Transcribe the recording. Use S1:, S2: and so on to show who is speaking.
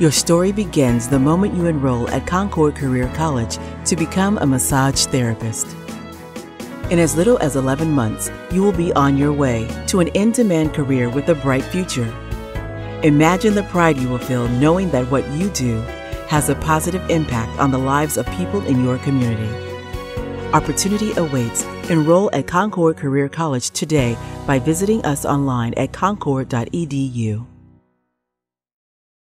S1: Your story begins the moment you enroll at Concorde Career College to become a massage therapist. In as little as 11 months, you will be on your way to an in demand career with a bright future. Imagine the pride you will feel knowing that what you do has a positive impact on the lives of people in your community. Opportunity awaits. Enroll at Concorde Career College today by visiting us online at concorde.edu.